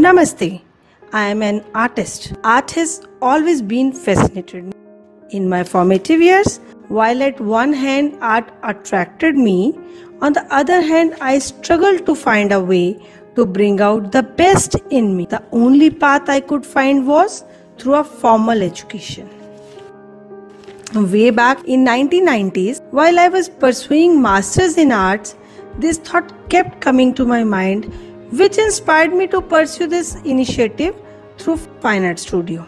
Namaste. I am an artist. Art has always been fascinated me. In my formative years, while at one hand art attracted me, on the other hand I struggled to find a way to bring out the best in me. The only path I could find was through a formal education. Way back in 1990s, while I was pursuing masters in arts, this thought kept coming to my mind, which inspired me to pursue this initiative through Fine Art Studio.